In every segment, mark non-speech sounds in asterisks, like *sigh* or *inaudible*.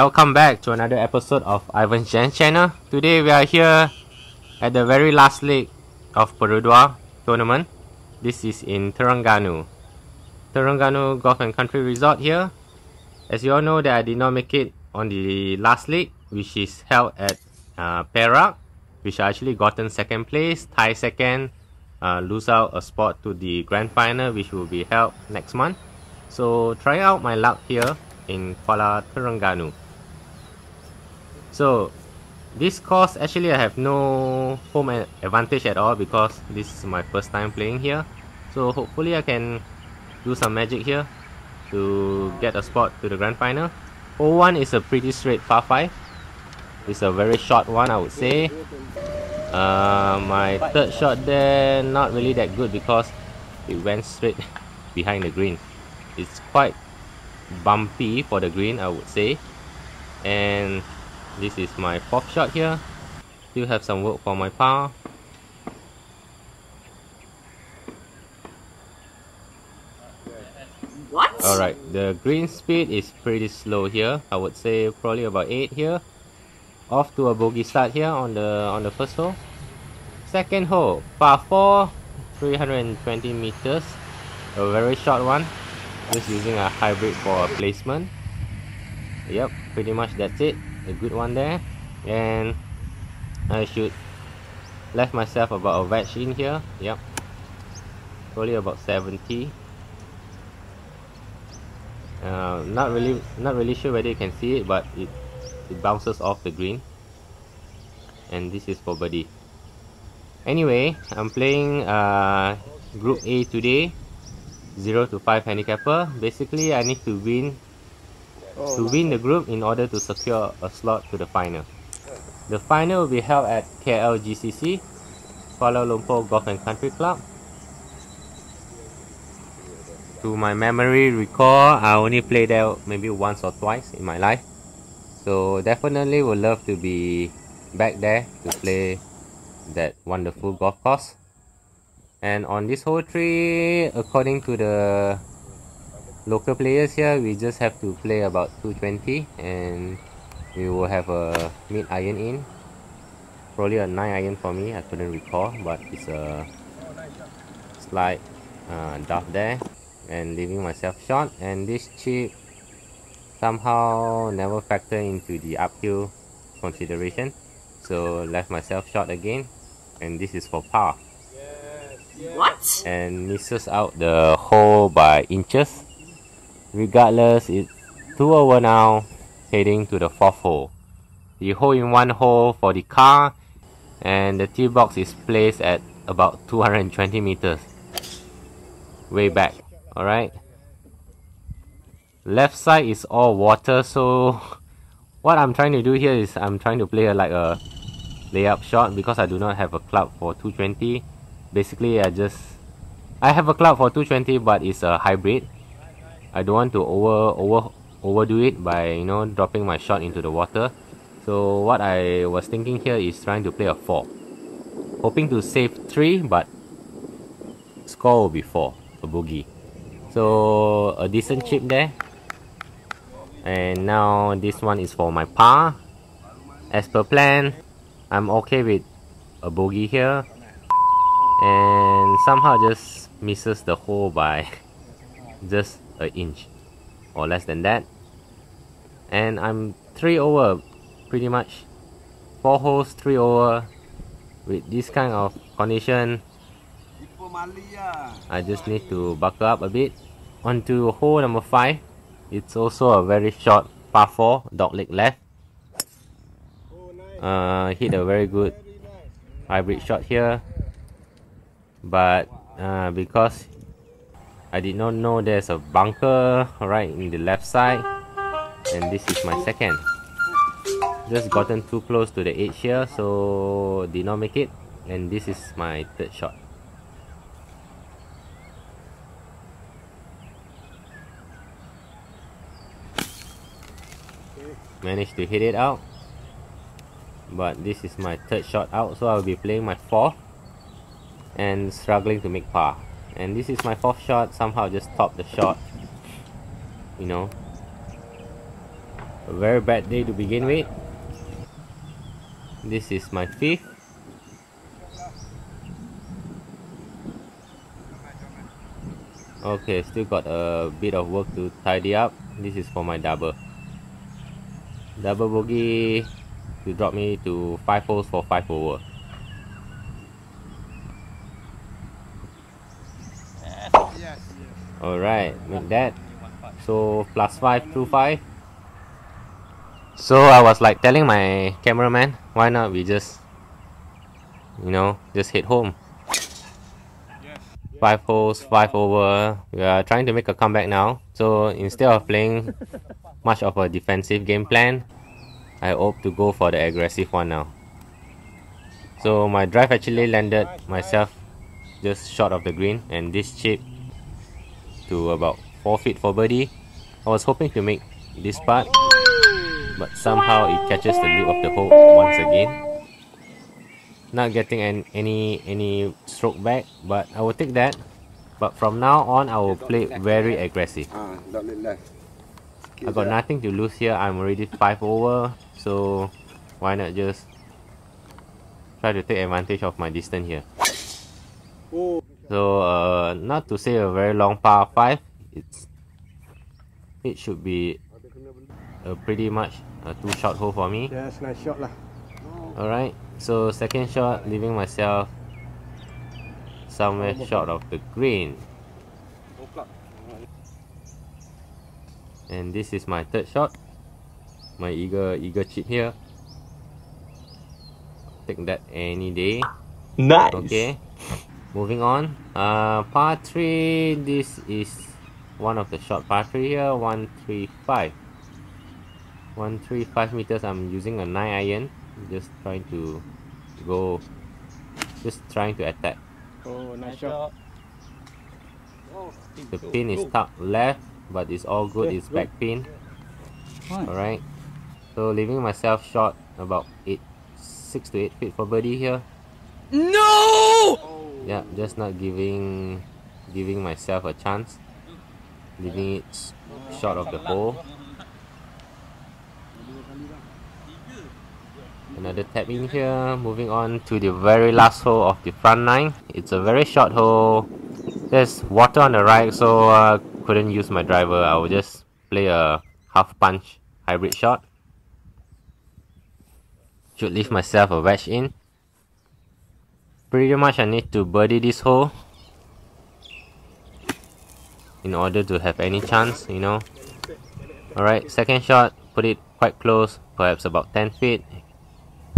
Welcome back to another episode of Ivan Jen channel. Today we are here at the very last leg of Perodua tournament. This is in Terengganu. Terengganu Golf and Country Resort here. As you all know that I did not make it on the last leg which is held at uh, Perak which I actually gotten second place, tie second, uh, lose out a spot to the grand final which will be held next month. So try out my luck here in Kuala Terengganu. So this course actually I have no home advantage at all because this is my first time playing here. So hopefully I can do some magic here to get a spot to the grand final. 0-1 is a pretty straight par 5. It's a very short one I would say. Uh, my third shot there not really that good because it went straight *laughs* behind the green. It's quite bumpy for the green I would say. And this is my fourth shot here. Still have some work for my par. What? Alright, the green speed is pretty slow here. I would say probably about 8 here off to a bogey start here on the on the first hole second hole par 4 320 meters a very short one just using a hybrid for a placement yep pretty much that's it a good one there. And I should left myself about a wedge in here. Yep. Probably about 70 uh, not really not really sure whether you can see it but it it bounces off the green. And this is for birdie. Anyway I'm playing uh, group A today. 0 to 5 handicapper. Basically I need to win Oh, to win the group in order to secure a slot to the final. The final will be held at KLGCC Kuala Lumpur Golf and Country Club. To my memory recall I only played there maybe once or twice in my life. So definitely would love to be back there to play that wonderful golf course. And on this whole tree according to the local players here we just have to play about 220 and we will have a mid iron in. Probably a 9 iron for me I couldn't recall but it's a slight uh, dot there. And leaving myself short and this chip somehow never factor into the uphill consideration. So left myself short again and this is for par. What? and misses out the hole by inches regardless it's 2 over now heading to the fourth hole. The hole in one hole for the car and the tee box is placed at about 220 meters. Way back alright? Left side is all water so *laughs* what I'm trying to do here is I'm trying to play like a layup shot because I do not have a club for 220 basically I just I have a club for 220 but it's a hybrid I don't want to over over overdo it by you know dropping my shot into the water. So what I was thinking here is trying to play a 4 hoping to save 3 but score will be 4 a bogey. So a decent chip there. And now this one is for my par as per plan I'm okay with a bogey here. And somehow just misses the hole by *laughs* just an inch or less than that. And I'm 3 over pretty much. 4 holes 3 over with this kind of condition. I just need to buckle up a bit. Onto hole number 5 it's also a very short par 4 dog leg left. Uh, hit a very good hybrid shot here. But uh, because I did not know there's a bunker right in the left side. And this is my second. Just gotten too close to the edge here so did not make it. And this is my third shot. Managed to hit it out. But this is my third shot out so I'll be playing my fourth and struggling to make par and this is my fourth shot somehow just top the shot you know A very bad day to begin with. This is my fifth. Okay, still got a bit of work to tidy up. This is for my double. Double bogey to drop me to 5 holes for 5 over. Alright, make that. So plus 5 through 5. So I was like telling my cameraman, why not we just, you know, just hit home. 5 holes, 5 over. We are trying to make a comeback now. So instead of playing much of a defensive game plan, I hope to go for the aggressive one now. So my drive actually landed myself just short of the green and this chip to about 4 feet for birdie. I was hoping to make this part, but somehow it catches the lip of the hole once again. Not getting an, any any stroke back, but I will take that. But from now on, I will play very aggressive. I got nothing to lose here. I'm already 5 over, so why not just try to take advantage of my distance here. So uh, not to say a very long par 5, it's it should be a pretty much a two shot hole for me. Yes, nice shot lah. Alright, so second shot leaving myself somewhere short of the green. And this is my third shot. My eager eager chip here. Take that any day. Nice. Okay. Moving on. Uh, par 3, this is one of the short par 3 here, 135. 135 meters, I'm using a 9 iron, just trying to go, just trying to attack. Oh, nice shot. The pin is tucked left, but it's all good, it's back pin. Alright. So leaving myself short about 8, 6 to 8 feet for birdie here. No! Yeah, just not giving giving myself a chance. Leaving it short of the hole. Another tap in here. Moving on to the very last hole of the front nine. It's a very short hole. There's water on the right, so uh, couldn't use my driver. I will just play a half punch hybrid shot. Should leave myself a wedge in pretty much I need to birdie this hole in order to have any chance, you know. Alright, second shot, put it quite close, perhaps about 10 feet.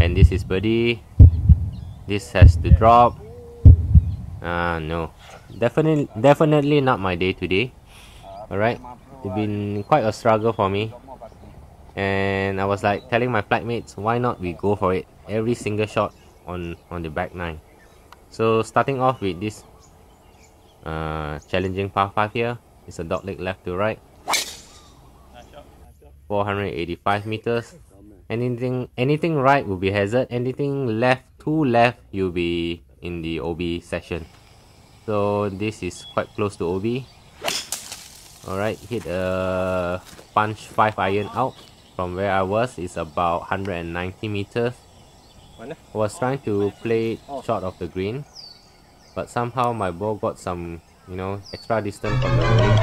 And this is birdie. This has to drop. Ah, uh, no. Definitely, definitely not my day today. Alright, it's been quite a struggle for me. And I was like telling my flatmates, why not we go for it every single shot on on the back nine. So starting off with this uh, challenging par 5 here, it's a dog leg left to right. 485 meters. Anything anything right will be hazard. Anything left to left you'll be in the OB session. So this is quite close to OB. Alright, hit a punch 5 iron out from where I was. It's about 190 meters. Was trying to play short of the green, but somehow my ball got some, you know, extra distance from the green.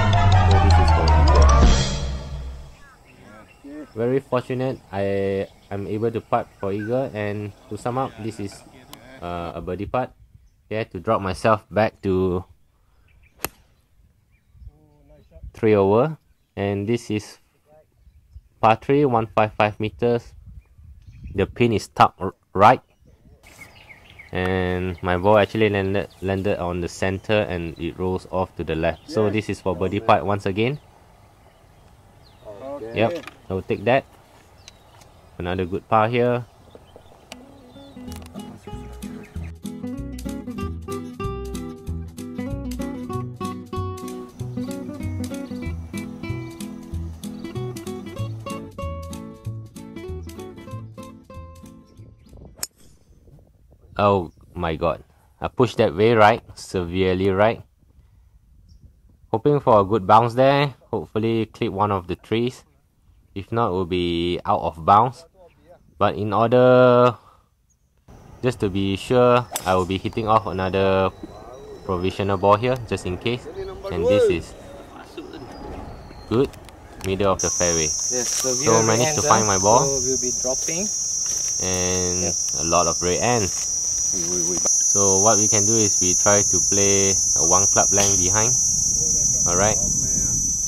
So this is. Very fortunate, I am able to putt for eagle, and to sum up, this is uh, a birdie putt. Okay, to drop myself back to three over, and this is par three, 155 meters. The pin is tucked right. And my ball actually landed landed on the center and it rolls off to the left. So this is for birdie putt once again. Yep. I will take that. Another good par here Oh my god. I pushed that way right, severely right. Hoping for a good bounce there. Hopefully clip one of the trees. If not, it will be out of bounds. But in order, just to be sure, I will be hitting off another provisional ball here, just in case. And this is good, middle of the fairway. Yes, so, managed to find my ball. So we'll be dropping. And a lot of red ends. So what we can do is we try to play a one club length behind. Alright.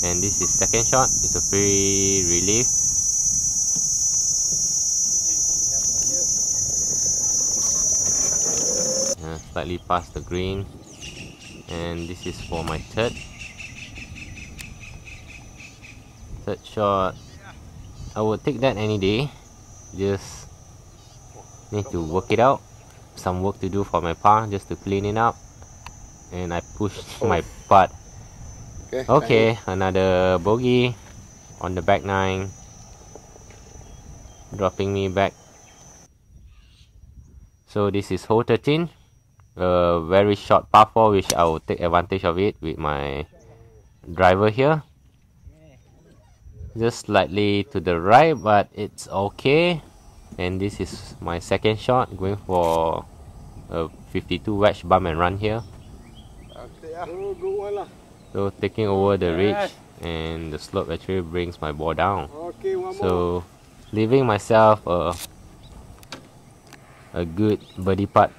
And this is second shot. It's a free relief. Uh, slightly past the green. And this is for my third. Third shot. I would take that any day. Just need to work it out. Some work to do for my par just to clean it up. And I pushed oh. my putt. Okay. Okay, another bogey on the back nine. Dropping me back. So this is hole 13. A very short par 4 which I will take advantage of it with my driver here. Just slightly to the right but it's okay. And this is my second shot going for a 52 wedge bump and run here. Okay, ah. Oh, good one lah. So taking over the ridge and the slope actually brings my ball down. Okay, one more. So leaving myself a a good birdie putt.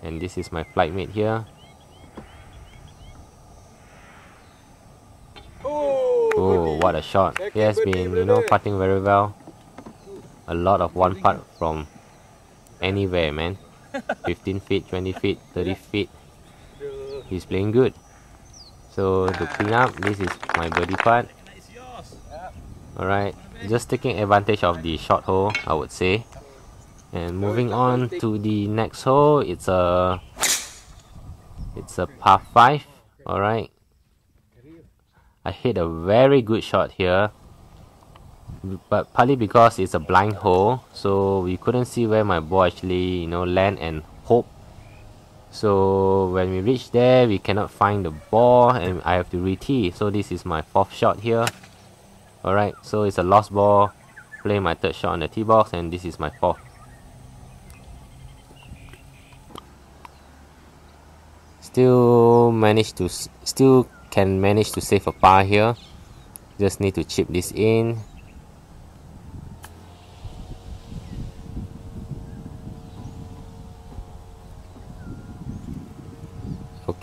And this is my flight mate here. Oh, Oh, what a shot. He has been, you know, putting very well. A lot of one putt from anywhere, man. 15 feet, 20 feet, 30 feet. He's playing good. So to clean up, this is my birdie putt. Alright, just taking advantage of the short hole, I would say. And moving on to the next hole, it's a it's a par 5. Alright. I hit a very good shot here. But partly because it's a blind hole, so we couldn't see where my ball actually, you know, land and hope. So when we reach there, we cannot find the ball and I have to re-tee. So this is my fourth shot here. Alright, so it's a lost ball. Play my third shot on the tee box and this is my fourth. Still manage to, still can manage to save a par here. Just need to chip this in.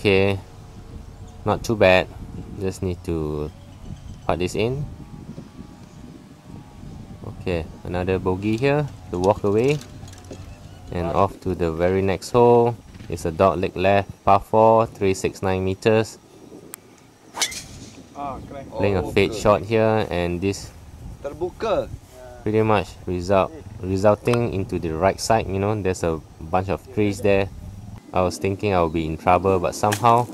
Okay, not too bad. Just need to put this in. Okay, another bogey here to walk away. And off to the very next hole. It's a dog leg left, par 4, 369 meters. Ah. Playing a fade shot here, and this Terbuka. pretty much result resulting into the right side. You know, there's a bunch of trees there. I was thinking I would be in trouble, but somehow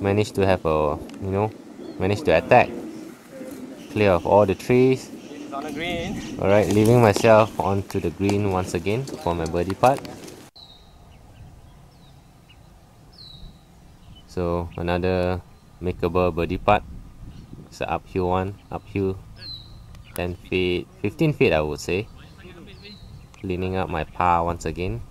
managed to have a you know managed to attack, clear of all the trees. Alright, leaving myself onto the green once again for my birdie putt. So another makeable birdie putt. It's an uphill one, uphill 10 feet, 15 feet I would say. Cleaning up my par once again.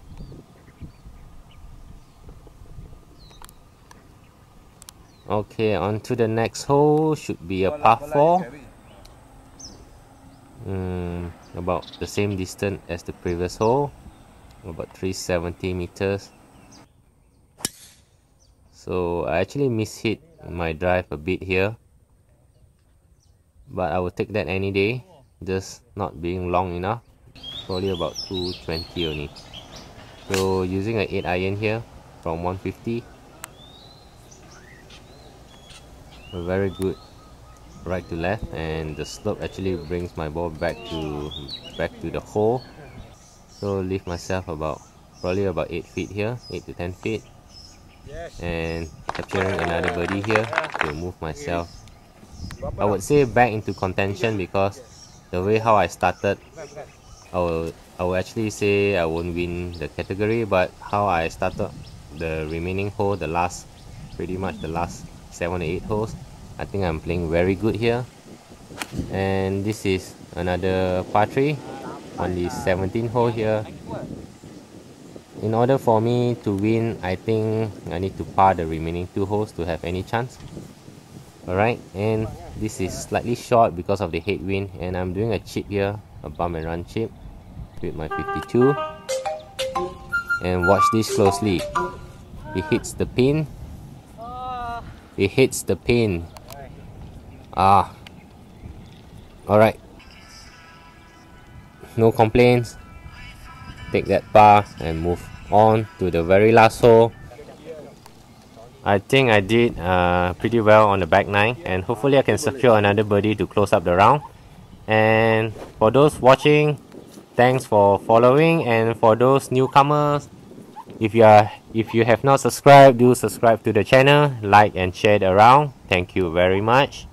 Okay, on to the next hole. Should be a par 4. Mm, about the same distance as the previous hole. About 370 meters. So I actually mishit my drive a bit here. But I will take that any day. Just not being long enough. Probably about 220 only. So using an 8 iron here from 150. A very good right to left and the slope actually brings my ball back to back to the hole. So leave myself about probably about 8 feet here 8 to 10 feet. And capturing another birdie here to move myself I would say back into contention because the way how I started I will, I will actually say I won't win the category but how I started the remaining hole the last pretty much the last 7 or 8 holes. I think I'm playing very good here. And this is another par 3 on the 17th hole here. In order for me to win I think I need to par the remaining two holes to have any chance. Alright and this is slightly short because of the headwind and I'm doing a chip here a bump and run chip with my 52 and watch this closely. It hits the pin it hits the pin. Ah. Alright. No complaints. Take that par and move on to the very last hole. I think I did uh, pretty well on the back nine and hopefully I can secure another birdie to close up the round. And for those watching thanks for following and for those newcomers if you are if you have not subscribed do subscribe to the channel like and share it around. Thank you very much.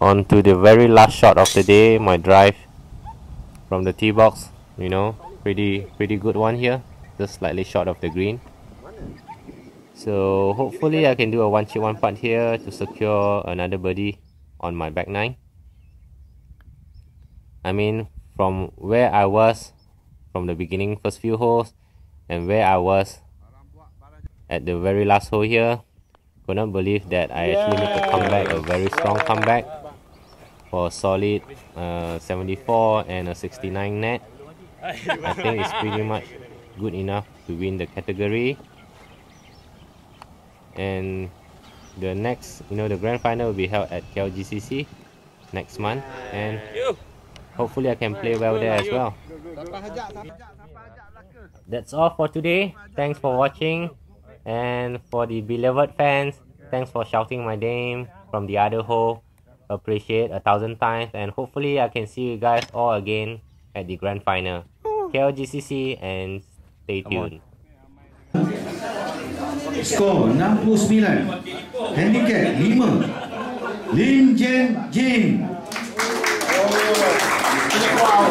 On to the very last shot of the day my drive from the tee box you know pretty pretty good one here just slightly short of the green. So hopefully I can do a one chip one putt here to secure another birdie on my back nine. I mean from where I was from the beginning first few holes and where I was at the very last hole here could not believe that I actually make a comeback a very strong comeback for a solid uh, 74 and a 69 net. I think it's pretty much good enough to win the category. And the next you know the grand final will be held at KLGCC next month and hopefully I can play well there as well. That's all for today. Thanks for watching. And for the beloved fans thanks for shouting my name from the other hole. Appreciate a thousand times. And hopefully I can see you guys all again at the grand final. KLGCC and stay tuned. Skor 69 handicap 5 Lim Jen Jin Wow.